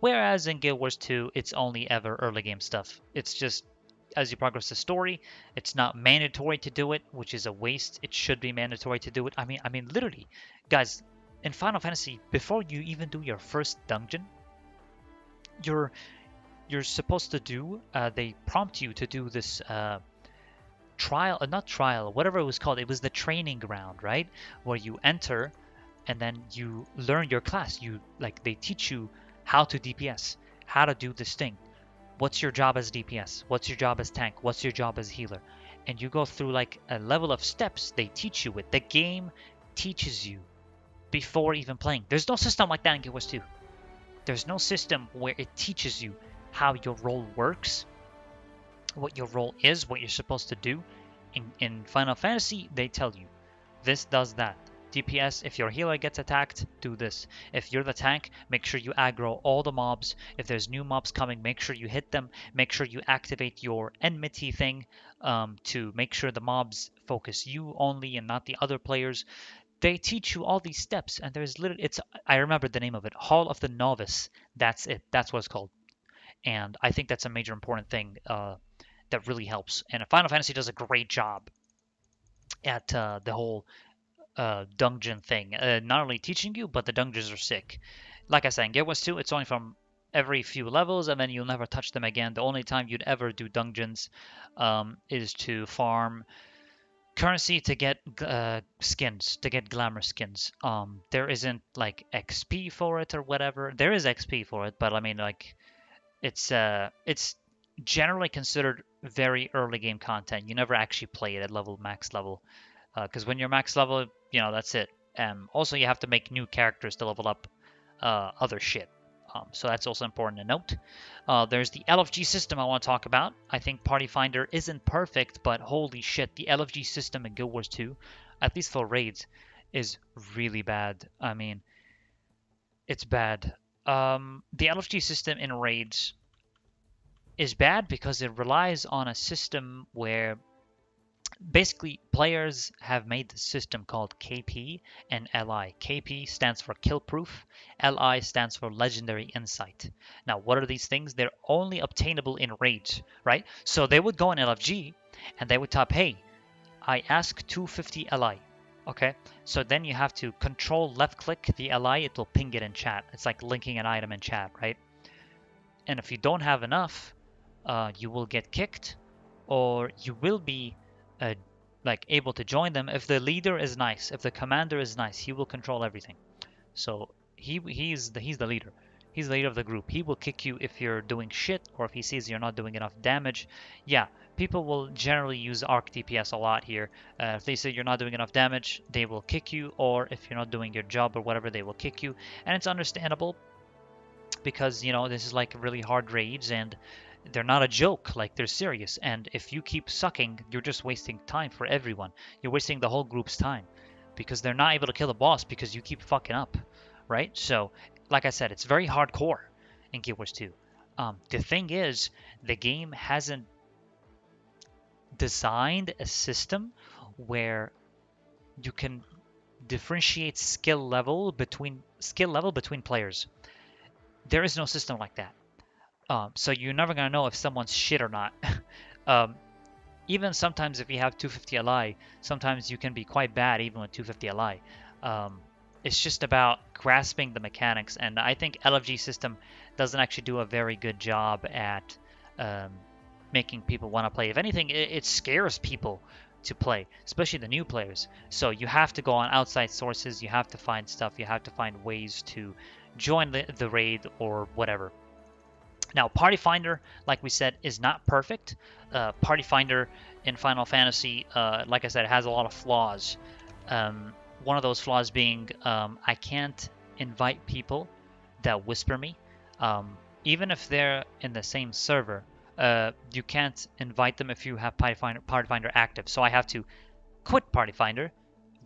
S1: Whereas in Guild Wars 2, it's only ever early game stuff. It's just as you progress the story, it's not mandatory to do it, which is a waste. It should be mandatory to do it. I mean, I mean, literally, guys, in Final Fantasy, before you even do your first dungeon, you're you're supposed to do. Uh, they prompt you to do this uh, trial, uh, not trial, whatever it was called. It was the training ground, right, where you enter and then you learn your class. You like they teach you how to DPS, how to do this thing. What's your job as DPS? What's your job as tank? What's your job as healer? And you go through like a level of steps they teach you with. The game teaches you before even playing. There's no system like that in Guild Wars 2. There's no system where it teaches you how your role works, what your role is, what you're supposed to do. In, in Final Fantasy, they tell you this does that. DPS, if your healer gets attacked, do this. If you're the tank, make sure you aggro all the mobs. If there's new mobs coming, make sure you hit them. Make sure you activate your enmity thing um, to make sure the mobs focus you only and not the other players. They teach you all these steps, and there's literally it's I remember the name of it, Hall of the Novice. That's it. That's what it's called. And I think that's a major important thing uh, that really helps. And Final Fantasy does a great job at uh, the whole uh, dungeon thing. Uh, not only teaching you, but the dungeons are sick. Like I said, in Guild Wars 2, it's only from every few levels, and then you'll never touch them again. The only time you'd ever do dungeons um, is to farm currency to get uh, skins, to get glamour skins. Um, there isn't like XP for it or whatever. There is XP for it, but I mean like it's uh it's generally considered very early game content. You never actually play it at level max level because uh, when you're max level, you know that's it. Um, also, you have to make new characters to level up uh, other shit. Um, so that's also important to note. Uh, there's the LFG system I want to talk about. I think Party Finder isn't perfect, but holy shit, the LFG system in Guild Wars 2, at least for raids, is really bad. I mean, it's bad. Um, the LFG system in raids is bad because it relies on a system where basically players have made the system called KP and LI. KP stands for kill proof, LI stands for legendary insight. Now, what are these things? They're only obtainable in raids, right? So they would go in LFG and they would type, hey, I ask 250 LI. Okay, so then you have to control left click the LI, it will ping it in chat. It's like linking an item in chat, right? And if you don't have enough, uh, you will get kicked or you will be uh, like able to join them. If the leader is nice if the commander is nice he will control everything. So he he's the he's the leader. He's the leader of the group. He will kick you if you're doing shit or if he sees you're not doing enough damage. Yeah people will generally use arc dps a lot here. Uh, if they say you're not doing enough damage they will kick you or if you're not doing your job or whatever they will kick you. And it's understandable because you know this is like really hard raids and they're not a joke like they're serious. And if you keep sucking you're just wasting time for everyone. You're wasting the whole group's time because they're not able to kill the boss because you keep fucking up right? So like i said it's very hardcore in guild wars 2 um, the thing is the game hasn't designed a system where you can differentiate skill level between skill level between players. There is no system like that um, so you're never gonna know if someone's shit or not. [LAUGHS] um, even sometimes if you have 250 Li, sometimes you can be quite bad even with 250 Li. Um, it's just about grasping the mechanics, and I think LFG system doesn't actually do a very good job at um, making people want to play. If anything, it, it scares people to play, especially the new players. So you have to go on outside sources, you have to find stuff, you have to find ways to join the, the raid or whatever. Now, Party Finder, like we said, is not perfect. Uh, Party Finder in Final Fantasy, uh, like I said, has a lot of flaws. Um, one of those flaws being um, I can't invite people that whisper me. Um, even if they're in the same server, uh, you can't invite them if you have Party Finder, Party Finder active. So I have to quit Party Finder,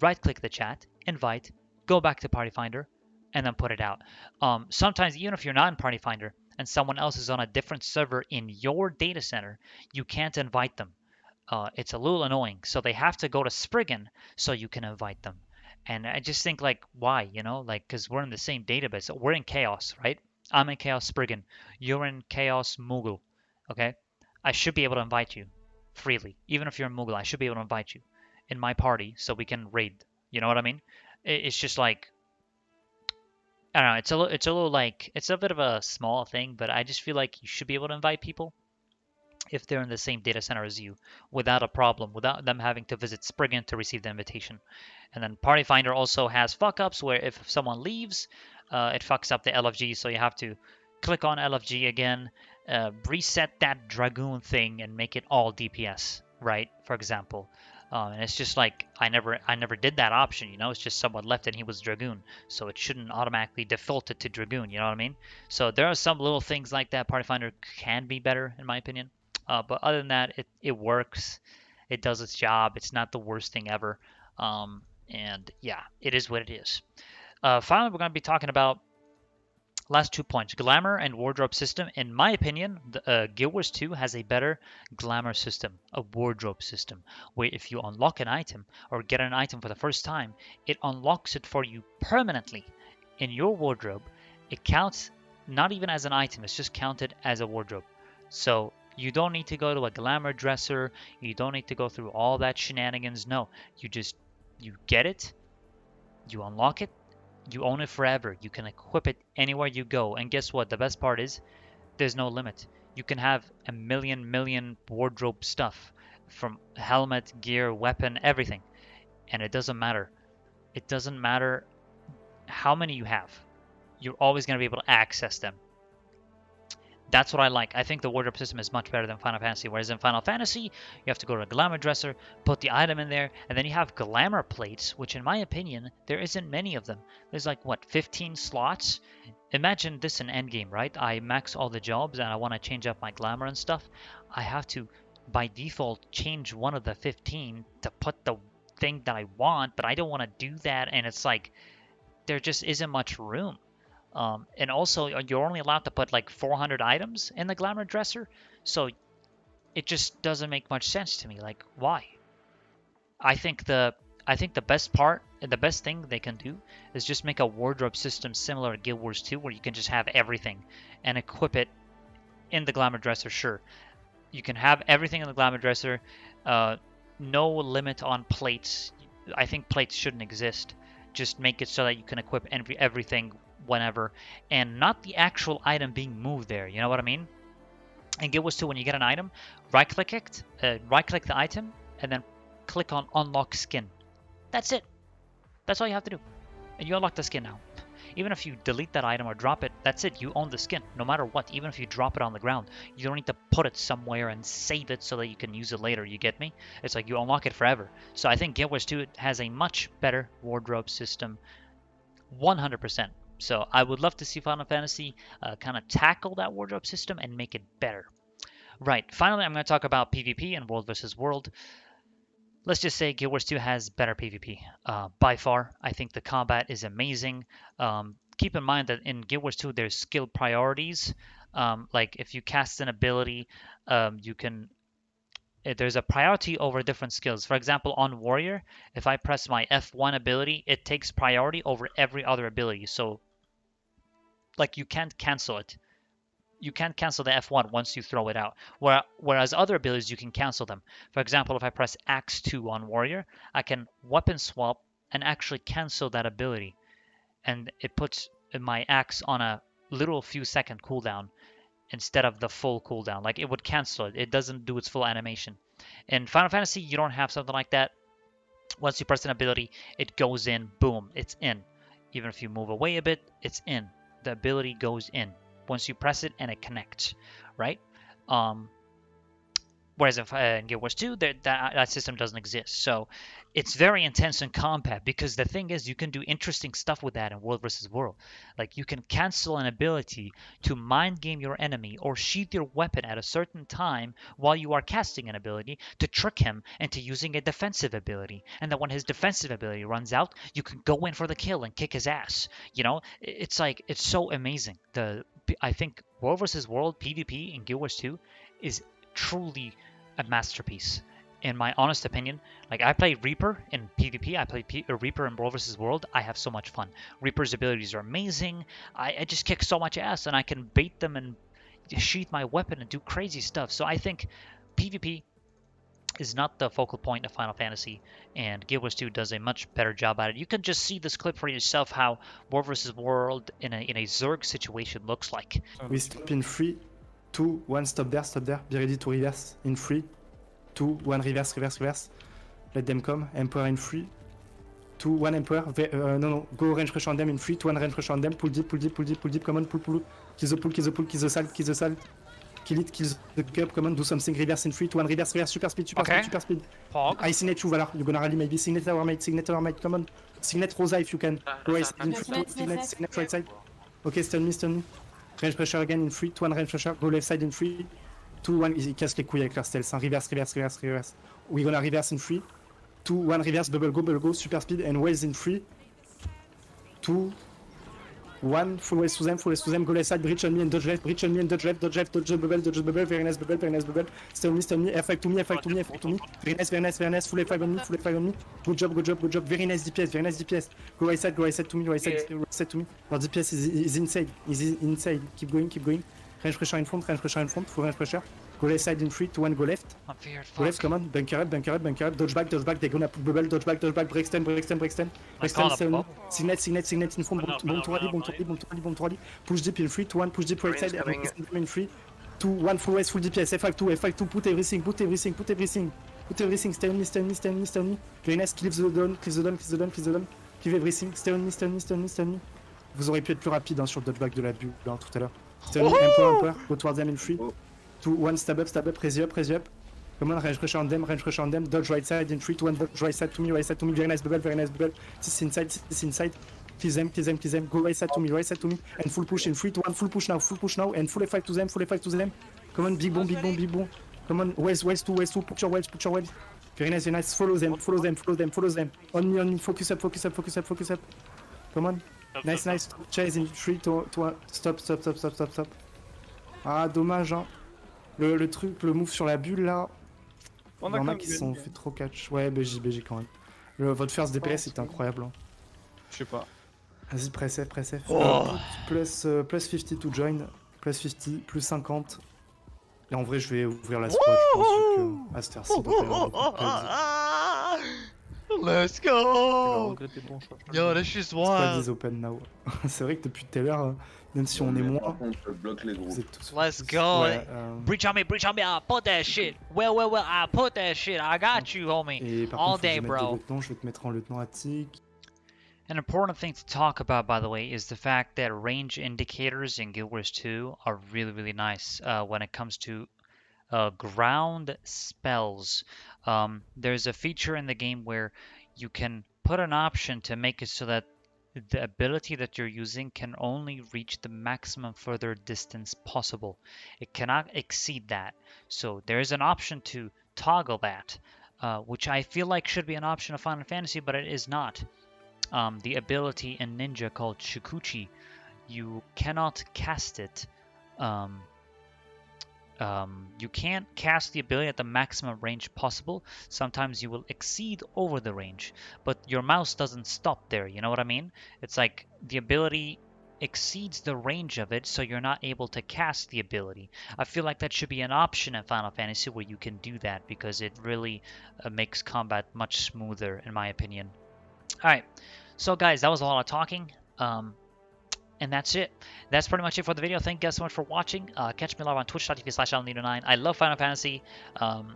S1: right click the chat, invite, go back to Party Finder, and then put it out. Um, sometimes, even if you're not in Party Finder, and someone else is on a different server in your data center, you can't invite them. Uh, it's a little annoying. So they have to go to Spriggan so you can invite them. And I just think like, why? You know, like because we're in the same database. We're in Chaos, right? I'm in Chaos Spriggan. You're in Chaos Moogle. Okay, I should be able to invite you freely, even if you're in Moogle. I should be able to invite you in my party so we can raid. You know what I mean? It's just like I don't know. It's a little, it's a little like it's a bit of a small thing, but I just feel like you should be able to invite people if they're in the same data center as you without a problem, without them having to visit Spriggan to receive the invitation. And then Party Finder also has fuck ups where if someone leaves, uh, it fucks up the LFG, so you have to click on LFG again, uh, reset that Dragoon thing, and make it all DPS, right? For example. Um, and it's just like I never I never did that option, you know. It's just someone left and he was Dragoon, so it shouldn't automatically default it to Dragoon. You know what I mean? So there are some little things like that. Party Finder can be better, in my opinion. Uh, but other than that, it it works. It does its job. It's not the worst thing ever. Um, and yeah, it is what it is. Uh, finally, we're going to be talking about Last two points glamour and wardrobe system. In my opinion, the, uh, Guild Wars 2 has a better glamour system, a wardrobe system, where if you unlock an item or get an item for the first time, it unlocks it for you permanently in your wardrobe. It counts not even as an item, it's just counted as a wardrobe. So you don't need to go to a glamour dresser, you don't need to go through all that shenanigans. No, you just you get it, you unlock it, you own it forever. You can equip it anywhere you go. And guess what? The best part is there's no limit. You can have a million, million wardrobe stuff from helmet, gear, weapon, everything. And it doesn't matter. It doesn't matter how many you have. You're always going to be able to access them. That's what I like. I think the wardrobe system is much better than Final Fantasy. Whereas in Final Fantasy, you have to go to a glamour dresser, put the item in there, and then you have glamour plates, which in my opinion, there isn't many of them. There's like, what, 15 slots? Imagine this in Endgame, right? I max all the jobs and I want to change up my glamour and stuff. I have to, by default, change one of the 15 to put the thing that I want, but I don't want to do that. And it's like, there just isn't much room. Um, and also, uh, you're only allowed to put like 400 items in the Glamour Dresser, so it just doesn't make much sense to me. Like, why? I think the I think the best part, the best thing they can do is just make a wardrobe system similar to Guild Wars 2, where you can just have everything and equip it in the Glamour Dresser. Sure, you can have everything in the Glamour Dresser. Uh, no limit on plates. I think plates shouldn't exist. Just make it so that you can equip every, everything whenever, and not the actual item being moved there. You know what I mean? And Guild Wars 2, when you get an item, right-click it, uh, right-click the item, and then click on Unlock Skin. That's it. That's all you have to do, and you unlock the skin now. Even if you delete that item or drop it, that's it. You own the skin, no matter what. Even if you drop it on the ground, you don't need to put it somewhere and save it so that you can use it later. You get me? It's like you unlock it forever. So I think Guild Wars 2 has a much better wardrobe system, 100%. So I would love to see Final Fantasy uh, kind of tackle that wardrobe system and make it better. Right. Finally, I'm going to talk about PvP and World versus World. Let's just say Guild Wars 2 has better PvP uh, by far. I think the combat is amazing. Um, keep in mind that in Guild Wars 2 there's skill priorities. Um, like if you cast an ability, um, you can Eh, there's a priority over different skills. For example, on Warrior, if I press my F1 ability, it takes priority over every other ability. So, like, you can't cancel it you can't cancel the F1 once you throw it out. Whereas other abilities, you can cancel them. For example, if I press Axe 2 on Warrior, I can weapon swap and actually cancel that ability. And it puts my Axe on a little few second cooldown instead of the full cooldown. Like it would cancel it. It doesn't do its full animation. In Final Fantasy, you don't have something like that. Once you press an ability, it goes in, boom, it's in. Even if you move away a bit, it's in. The ability goes in once you press it and it connects, right? Um, whereas if, uh, in Guild Wars 2, that, that system doesn't exist. So it's very intense in combat because the thing is, you can do interesting stuff with that in World versus World. Like you can cancel an ability to mind game your enemy or sheath your weapon at a certain time while you are casting an ability to trick him into using a defensive ability. And then when his defensive ability runs out, you can go in for the kill and kick his ass. You know, it's like it's so amazing. The I think World versus World PvP in Guild Wars 2 is truly a masterpiece. In my honest opinion, like I play Reaper in PvP, I play P- uh, Reaper in World vs. World. I have so much fun. Reaper's abilities are amazing. I, I just kick so much ass, and I can bait them and sheath my weapon and do crazy stuff. So I think PvP is not the focal point of Final Fantasy, and Guild Wars 2 does a much better job at it. You can just see this clip for yourself how World vs. World in a, in a Zerg situation looks like.
S3: We stop in 3, 2, 1, stop there, stop there, be ready to reverse in 3, 2, 1, reverse, reverse, reverse. Let them come, Emperor in 3, 2, 1, Emperor, uh, no, no, go range pressure on them in 3, 2, 1, range pressure on them, pull deep, pull deep, pull deep, pull deep, come on, pull, pull, kill the pull, kill the pull, kill the salt, kill the salt. Kill it, kill the cup, come on, do something, reverse in 3, 2, 1, reverse, reverse, super speed, super
S1: okay.
S3: speed, super speed.
S1: Pog.
S3: I signet you, Valar, you're gonna rally maybe, signet our mate, signet our mate, come on. Signet Rosa if you can. Go right side, in free, signet, signet right side. Okay, stun me, stun me. Range pressure again in 3, 2, 1, range pressure, go left side in 3, 2, 1, ils cassent les couilles avec leur stealth, hein. reverse, reverse, reverse, reverse. We're gonna reverse in 3, 2, 1, reverse, bubble go, bubble go, super speed, and waves in 3, 2, One, full waste to them, full waste to them, go left side, breach on me and dodge left, breach on me and dodge left, dodge left, dodge bubble, dodge bubble, very nice bubble, very nice bubble, stay on me, stay on me, F5 to me, F5 to me, F5 to me, very nice, very nice, very nice, full F5 on me, full F5 on me, good job, good job, good job, very nice DPS, very nice DPS, go right side, go right side to me, right side, right side to me, our DPS is, is inside, is inside, keep going, keep going, range pressure in front, range pressure in front, full range pressure, go left side in 3, 2, 1, go left,
S1: I'm feared.
S3: go left, come on, bunker up, bunker up, bunker up, dodge back, dodge back, they're gonna put bubble, dodge back, dodge back, break stand, break stand, break stand, break stand, stay on me, signet, signet, signet in front, bomb to rally, bomb to rally, bomb to rally, bomb to rally, push deep in 3, 2, 1, push deep right side, in. 3, 2, 1, full west, full DPS, F5 2, F5 2, put everything, put everything, put everything, put everything, stay on me, stay on me, stay on me, stay on me, cleave the cleave the down, cleave the cleave the down, cleave everything, stay on me, stay on me, stay on me, stay on me. Vous auriez pu être plus rapide hein, sur le dodgeback de la bulle hein, tout à l'heure. Stay on me, un peu, un peu, go towards them in 3, 2, 1, stab up, stab up, raise up, raise up. Come on, range pressure on them, range pressure on them, dodge right side in 3, 2, 1, dodge right side to me, right side to me, very nice bubble, very nice bubble. This inside, this inside. Kill them, kill them, kill them, go right side to me, right side to me, and full push in 3, 2, 1, full push now, full push now, and full F5 to them, full F5 to them. Come on, big bomb, big bomb, big bomb. Come on, west, west 2, west 2, put your webs, put your webs. Very nice, very nice, follow them, follow them, follow them, follow them. On me, on me, focus up, focus up, focus up, focus up. Come on. Nice, nice. Chase in 3, 2, 1. Stop, stop, stop, stop, stop, stop. Ah, dommage, hein. Le, le truc, le move sur la bulle là.
S4: On
S3: Il y en a qui se sont fait trop catch. Ouais, BJ, BJ quand même. Le, votre first DPS était incroyable. hein.
S4: Je sais pas.
S3: Vas-y, press F, press F.
S4: Oh.
S3: Euh, plus, euh, plus 50 to join. Plus 50, plus 50. Et en vrai, je vais ouvrir la squad, je pense, que de plays. [LAUGHS]
S5: Let's go! Yo,
S3: Squad
S5: wild.
S3: is open now. [LAUGHS] C'est vrai que depuis tout à l'heure, euh, même si on est moins,
S6: Par contre, je bloque les groupes.
S3: vous.
S5: Let's go.
S3: Ouais, euh,
S1: Breach on me, breach on me. I put that shit. Well, well, well. I put that shit. I got you, homie.
S3: Et par
S1: All
S3: contre,
S1: day,
S3: je
S1: bro.
S3: des lieutenants, je vais te mettre en lieutenant attique.
S1: An important thing to talk about, by the way, is the fact that range indicators in Guild Wars 2 are really, really nice uh, when it comes to uh, ground spells. Um, there's a feature in the game where you can put an option to make it so that the ability that you're using can only reach the maximum further distance possible. It cannot exceed that. So there is an option to toggle that, uh, which I feel like should be an option of Final Fantasy, but it is not um, the ability in Ninja called Shukuchi, you cannot cast it. Um, um, you can't cast the ability at the maximum range possible. Sometimes you will exceed over the range, but your mouse doesn't stop there. You know what I mean? It's like the ability exceeds the range of it, so you're not able to cast the ability. I feel like that should be an option in Final Fantasy where you can do that because it really uh, makes combat much smoother, in my opinion. All right, so guys, that was a lot of talking. Um, and that's it. That's pretty much it for the video. Thank you guys so much for watching. Uh, catch me live on twitch.tv slash 9 I love Final Fantasy. Um,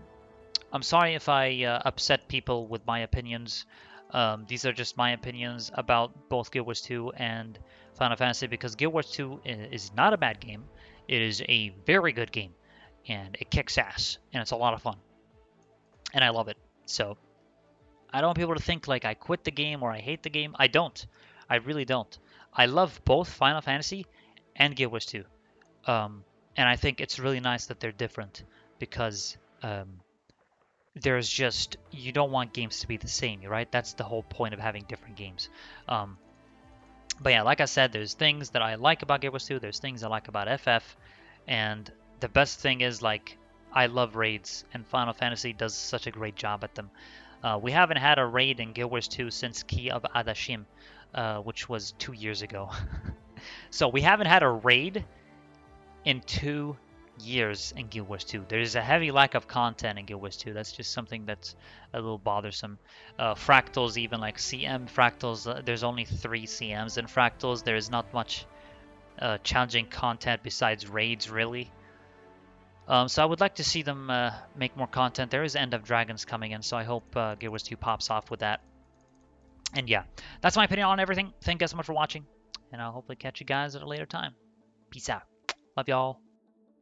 S1: I'm sorry if I uh, upset people with my opinions. Um, these are just my opinions about both Guild Wars 2 and Final Fantasy because Guild Wars 2 is not a bad game. It is a very good game. And it kicks ass. And it's a lot of fun. And I love it. So I don't want people to think like I quit the game or I hate the game. I don't. I really don't. I love both Final Fantasy and Guild Wars 2. Um, and I think it's really nice that they're different because um, there's just, you don't want games to be the same, right? That's the whole point of having different games. Um, but yeah, like I said, there's things that I like about Guild Wars 2, there's things I like about FF, and the best thing is like, I love raids, and Final Fantasy does such a great job at them. Uh, we haven't had a raid in Guild Wars 2 since Key of Ahdashim, uh, which was two years ago. [LAUGHS] so we haven't had a raid in two years in Guild Wars 2. There's a heavy lack of content in Guild Wars 2. That's just something that's a little bothersome. Uh, fractals, even like CM fractals, uh, there's only three CMs in fractals. There's not much uh, challenging content besides raids, really. Um, so I would like to see them uh, make more content. There is End of Dragons coming in, so I hope uh, Guild Wars 2 pops off with that. And yeah, that's my opinion on everything. Thank you guys so much for watching, and I'll hopefully catch you guys at a later time. Peace out. Love y'all.